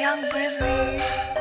young breezy.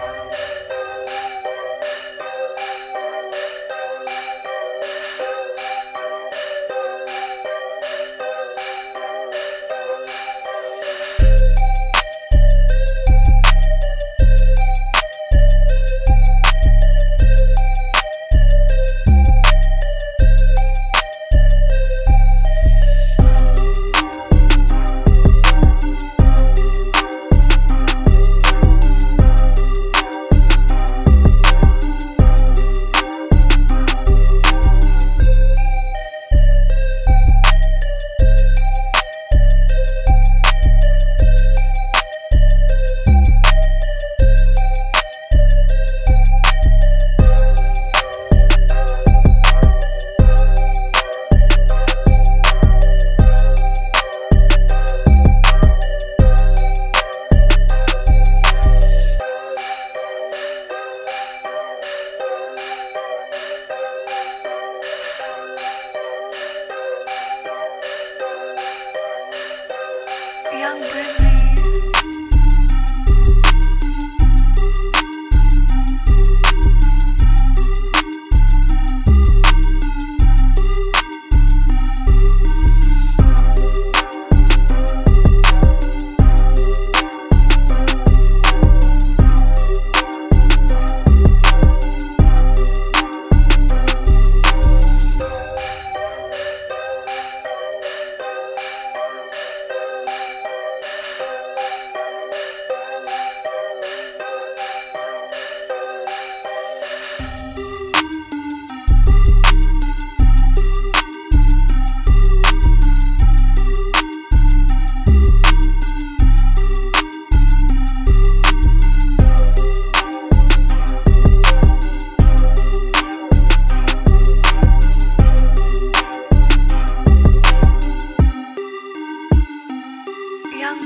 young Brisbane.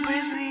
breathe